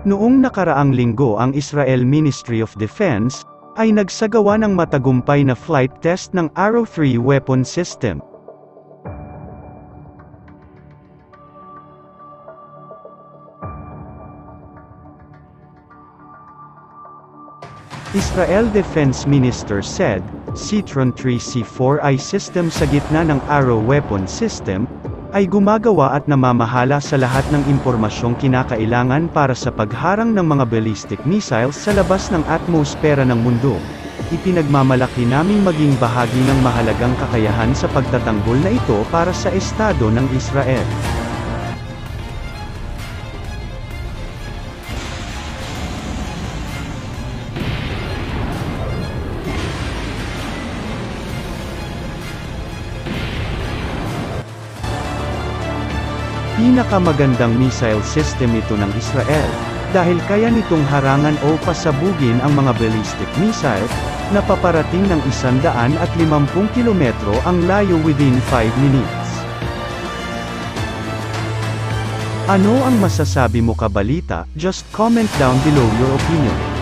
Noong nakaraang linggo ang Israel Ministry of Defense, ay nagsagawa ng matagumpay na flight test ng Arrow 3 weapon system. Israel Defense Minister said, Citron 3C4I system sa gitna ng Arrow weapon system, ay gumagawa at namamahala sa lahat ng impormasyong kinakailangan para sa pagharang ng mga ballistic missiles sa labas ng atmosfera ng mundo. Ipinagmamalaki naming maging bahagi ng mahalagang kakayahan sa pagtatanggol na ito para sa Estado ng Israel. Pinakamagandang missile system ito ng Israel, dahil kaya nitong harangan o pasabugin ang mga ballistic missile, na paparating ng 150 kilometro ang layo within 5 minutes. Ano ang masasabi mo kabalita? Just comment down below your opinion.